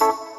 you